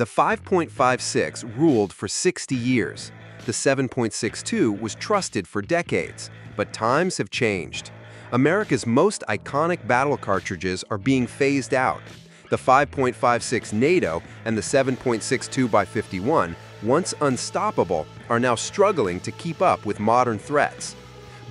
The 5.56 ruled for 60 years. The 7.62 was trusted for decades, but times have changed. America's most iconic battle cartridges are being phased out. The 5.56 NATO and the 7.62 by 51, once unstoppable, are now struggling to keep up with modern threats.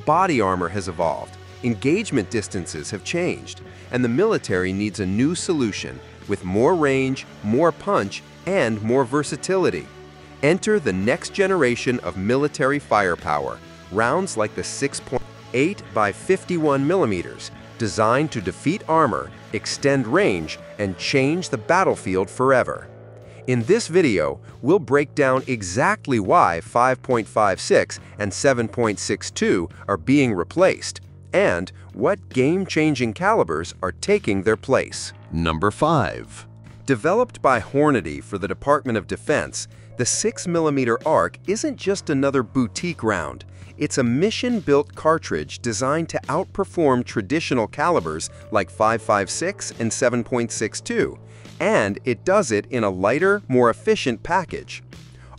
Body armor has evolved, engagement distances have changed, and the military needs a new solution with more range, more punch, and more versatility. Enter the next generation of military firepower, rounds like the 6.8 by 51 millimeters, designed to defeat armor, extend range, and change the battlefield forever. In this video, we'll break down exactly why 5.56 and 7.62 are being replaced, and what game-changing calibers are taking their place. Number 5. Developed by Hornady for the Department of Defense, the 6mm ARC isn't just another boutique round. It's a mission-built cartridge designed to outperform traditional calibers like 5.56 and 7.62, and it does it in a lighter, more efficient package.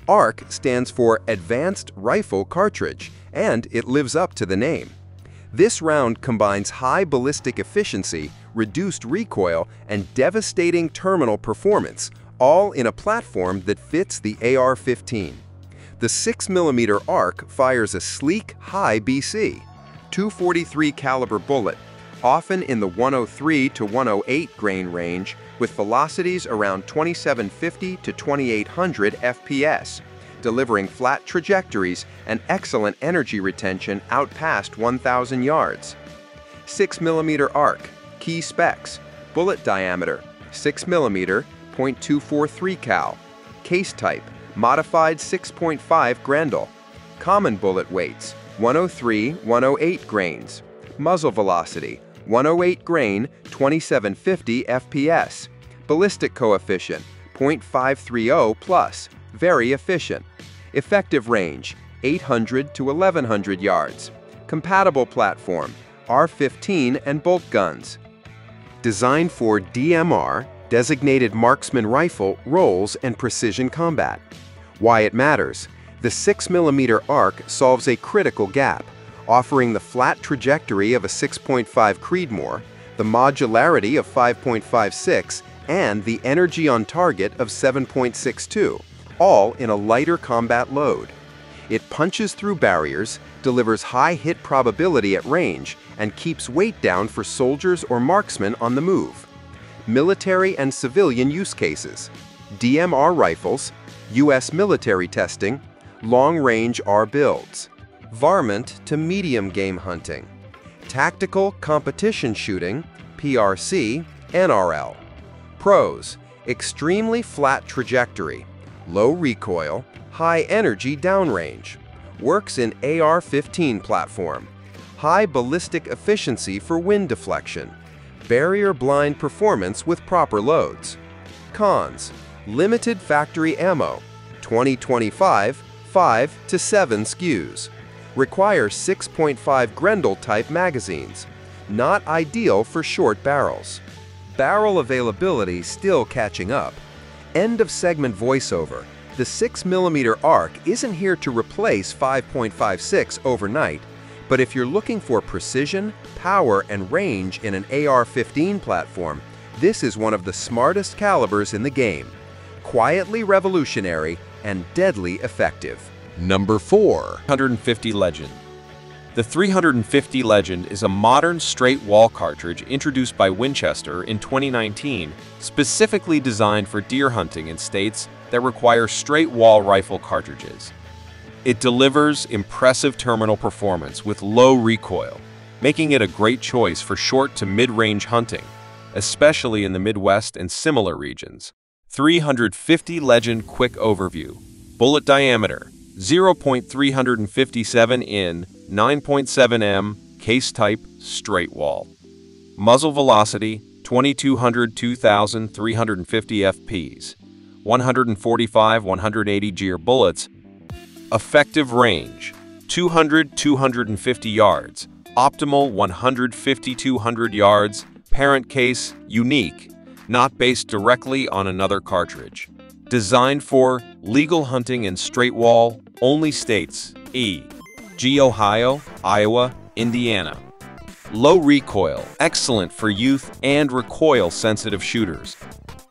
ARC stands for Advanced Rifle Cartridge, and it lives up to the name. This round combines high ballistic efficiency, reduced recoil, and devastating terminal performance, all in a platform that fits the AR-15. The 6mm ARC fires a sleek, high BC, 243 caliber bullet, often in the 103 to 108 grain range, with velocities around 2750 to 2800 FPS, delivering flat trajectories and excellent energy retention out past 1,000 yards. 6mm arc, key specs, bullet diameter, 6mm, .243 cal, case type, modified 6.5 Grendel, common bullet weights, 103, 108 grains, muzzle velocity, 108 grain, 2750 FPS, ballistic coefficient, 0.530 plus, very efficient. Effective range, 800 to 1100 yards. Compatible platform, AR15 and bolt guns. Designed for DMR, designated marksman rifle, rolls, and precision combat. Why it matters. The 6mm arc solves a critical gap, offering the flat trajectory of a 6.5 Creedmoor, the modularity of 5.56, and the energy on target of 7.62 all in a lighter combat load. It punches through barriers, delivers high hit probability at range, and keeps weight down for soldiers or marksmen on the move. Military and civilian use cases. DMR rifles, U.S. military testing, long-range AR builds. Varmint to medium game hunting. Tactical competition shooting, PRC, NRL. Pros, extremely flat trajectory, low recoil, high energy downrange. Works in AR-15 platform. High ballistic efficiency for wind deflection. Barrier blind performance with proper loads. Cons. Limited factory ammo. 2025, 5 to 7 SKUs. Requires 6.5 Grendel type magazines. Not ideal for short barrels. Barrel availability still catching up end of segment voiceover, the 6mm arc isn't here to replace 5.56 overnight, but if you're looking for precision, power, and range in an AR-15 platform, this is one of the smartest calibers in the game. Quietly revolutionary and deadly effective. Number 4. 150 Legend the 350 Legend is a modern straight wall cartridge introduced by Winchester in 2019, specifically designed for deer hunting in states that require straight wall rifle cartridges. It delivers impressive terminal performance with low recoil, making it a great choice for short to mid-range hunting, especially in the Midwest and similar regions. 350 Legend Quick Overview Bullet Diameter 0.357 in, 9.7 m, case type, straight wall. Muzzle velocity 2200-2350 FPs. 145 180 gear bullets. Effective range 200 250 yards, optimal 150 200 yards, parent case unique, not based directly on another cartridge. Designed for legal hunting in straight wall, only states E, G, Ohio, Iowa, Indiana. Low recoil, excellent for youth and recoil sensitive shooters.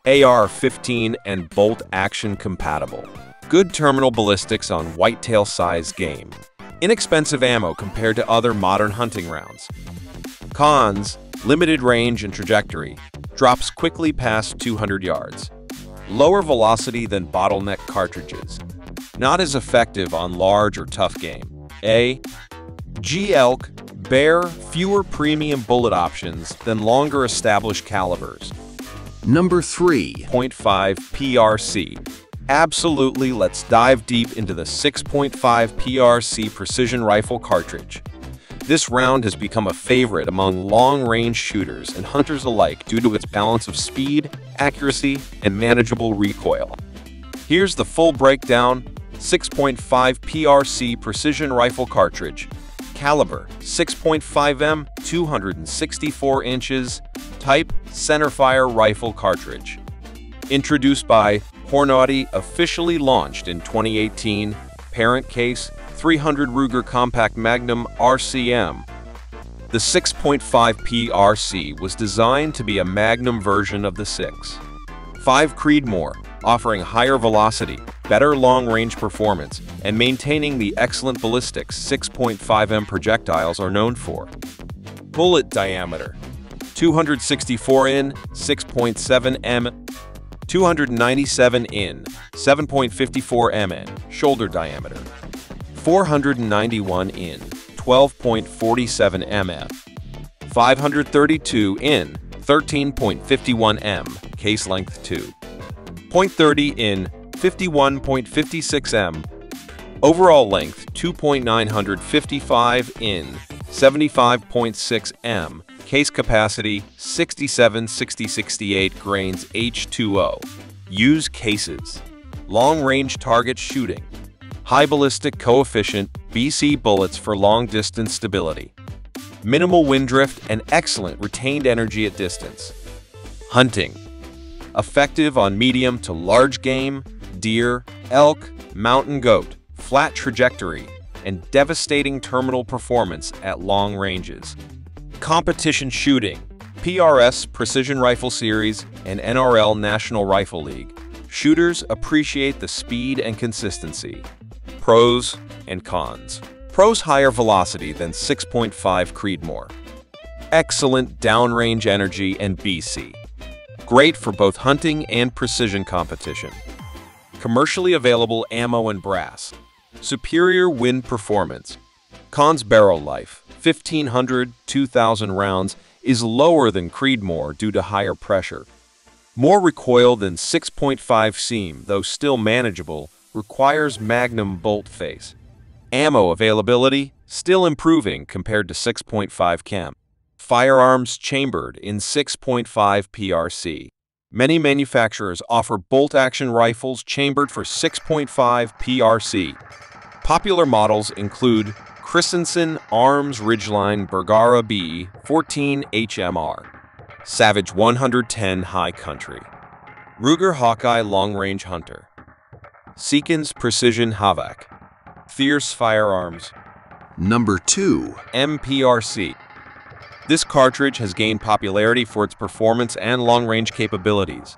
AR-15 and bolt action compatible. Good terminal ballistics on whitetail-sized game. Inexpensive ammo compared to other modern hunting rounds. Cons, limited range and trajectory. Drops quickly past 200 yards. Lower velocity than bottleneck cartridges. Not as effective on large or tough game. A. G-Elk bear fewer premium bullet options than longer established calibers. Number 3. 0.5 PRC. Absolutely, let's dive deep into the 6.5 PRC precision rifle cartridge. This round has become a favorite among long-range shooters and hunters alike due to its balance of speed, accuracy, and manageable recoil. Here's the full breakdown 6.5 PRC precision rifle cartridge, caliber 6.5M 264 inches, type centerfire rifle cartridge. Introduced by Hornady, officially launched in 2018, parent case 300 Ruger Compact Magnum RCM. The 6.5 PRC was designed to be a Magnum version of the 6. 5 Creedmoor, offering higher velocity, better long-range performance, and maintaining the excellent ballistics 6.5M projectiles are known for. Bullet diameter 264 in, 6.7 m, 297 in, 7.54 mn, shoulder diameter, 491 in, 12.47 mf, 532 in, 13.51 m, case length 2, 0.30 in, 51.56 m, overall length 2.955 in, 75.6 m, Case capacity 67 60 68 grains H2O. Use cases. Long range target shooting. High ballistic coefficient BC bullets for long distance stability. Minimal wind drift and excellent retained energy at distance. Hunting. Effective on medium to large game, deer, elk, mountain goat, flat trajectory, and devastating terminal performance at long ranges competition shooting, PRS Precision Rifle Series, and NRL National Rifle League. Shooters appreciate the speed and consistency. Pros and cons. Pros higher velocity than 6.5 Creedmoor. Excellent downrange energy and BC. Great for both hunting and precision competition. Commercially available ammo and brass. Superior wind performance. Cons barrel life. 1,500, 2,000 rounds is lower than Creedmoor due to higher pressure. More recoil than 6.5 seam, though still manageable, requires Magnum bolt face. Ammo availability still improving compared to 6.5 chem. Firearms chambered in 6.5 PRC. Many manufacturers offer bolt-action rifles chambered for 6.5 PRC. Popular models include Christensen Arms Ridgeline Bergara B 14 HMR, Savage 110 High Country, Ruger Hawkeye Long Range Hunter, Seekins Precision Havoc, Fierce Firearms. Number 2. MPRC. This cartridge has gained popularity for its performance and long-range capabilities.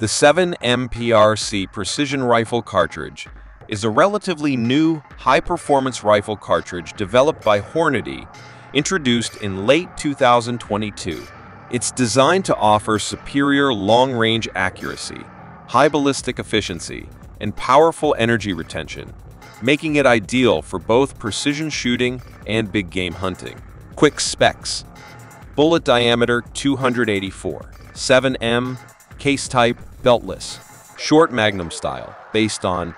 The 7 MPRC Precision Rifle cartridge is a relatively new, high-performance rifle cartridge developed by Hornady, introduced in late 2022. It's designed to offer superior long-range accuracy, high ballistic efficiency, and powerful energy retention, making it ideal for both precision shooting and big game hunting. Quick specs. Bullet diameter 284, 7M, case type beltless, short magnum style, based on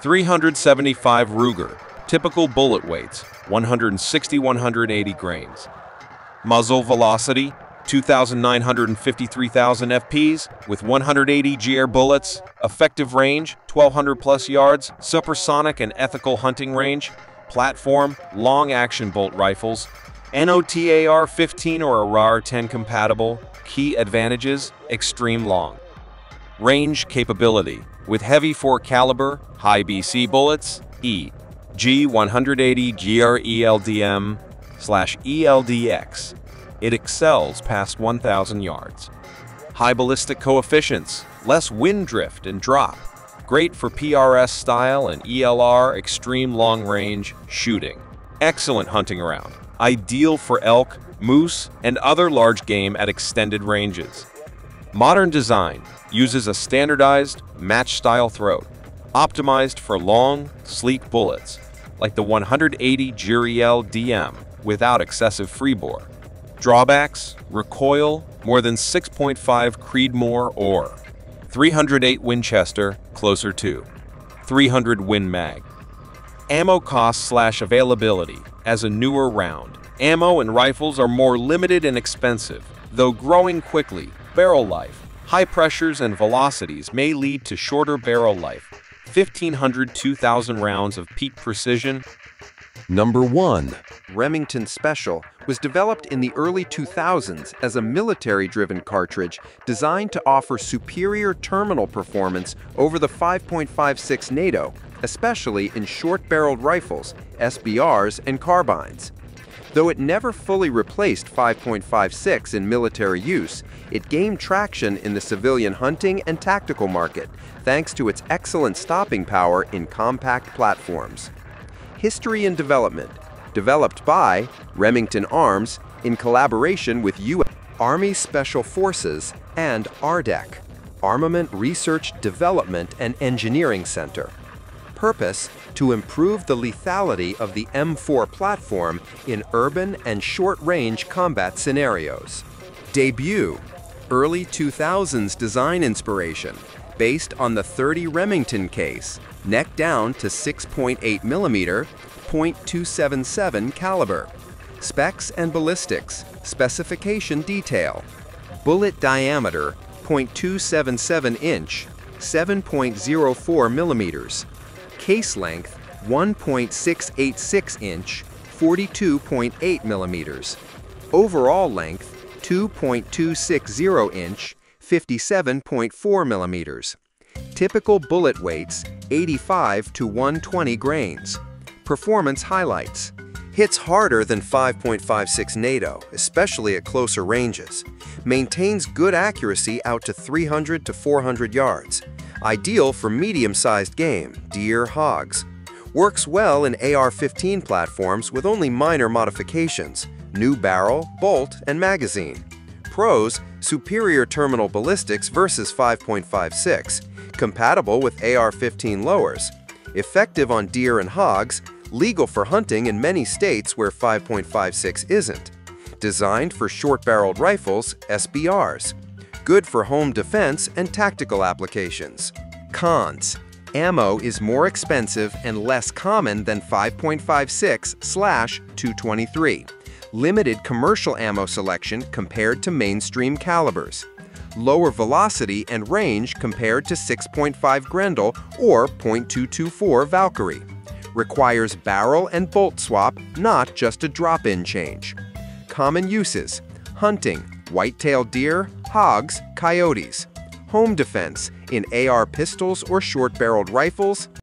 375 Ruger, typical bullet weights, 160-180 grains. Muzzle velocity, 2,953,000 FPs with 180 GR bullets, effective range, 1,200 plus yards, supersonic and ethical hunting range, platform, long-action bolt rifles, NOTAR 15 or ARAR 10 compatible, key advantages, extreme long. Range capability. With heavy 4 caliber, high BC bullets, E. G180 GRELDM slash ELDX. It excels past 1,000 yards. High ballistic coefficients, less wind drift and drop. Great for PRS style and ELR extreme long range shooting. Excellent hunting around. Ideal for elk, moose, and other large game at extended ranges. Modern design uses a standardized, match-style throat, optimized for long, sleek bullets, like the 180 Guriel DM without excessive freebore. Drawbacks, recoil, more than 6.5 Creedmoor or 308 Winchester, closer to 300 Win Mag. Ammo cost slash availability as a newer round. Ammo and rifles are more limited and expensive, though growing quickly. Barrel life. High pressures and velocities may lead to shorter barrel life. 1,500-2,000 rounds of peak precision. Number 1. Remington Special was developed in the early 2000s as a military-driven cartridge designed to offer superior terminal performance over the 5.56 NATO, especially in short-barreled rifles, SBRs, and carbines. Though it never fully replaced 5.56 in military use, it gained traction in the civilian hunting and tactical market thanks to its excellent stopping power in compact platforms. History and Development, developed by Remington Arms in collaboration with U.S. Army Special Forces and ARDEC, Armament Research Development and Engineering Center. Purpose to improve the lethality of the M4 platform in urban and short-range combat scenarios. Debut, early 2000s design inspiration, based on the 30 Remington case, neck down to 6.8 mm, .277 caliber. Specs and ballistics, specification detail. Bullet diameter, 0.277 inch, 7.04 millimeters case length 1.686 inch, 42.8 millimeters. Overall length 2.260 inch, 57.4 millimeters. Typical bullet weights 85 to 120 grains. Performance highlights. Hits harder than 5.56 NATO, especially at closer ranges. Maintains good accuracy out to 300 to 400 yards ideal for medium-sized game, deer, hogs. Works well in AR-15 platforms with only minor modifications, new barrel, bolt, and magazine. Pros, superior terminal ballistics versus 5.56, compatible with AR-15 lowers, effective on deer and hogs, legal for hunting in many states where 5.56 isn't, designed for short-barreled rifles, SBRs, good for home defense and tactical applications. Cons. Ammo is more expensive and less common than 5.56-223. Limited commercial ammo selection compared to mainstream calibers. Lower velocity and range compared to 6.5 Grendel or .224 Valkyrie. Requires barrel and bolt swap, not just a drop-in change. Common uses. Hunting, white-tailed deer, hogs, coyotes. Home defense in AR pistols or short-barreled rifles,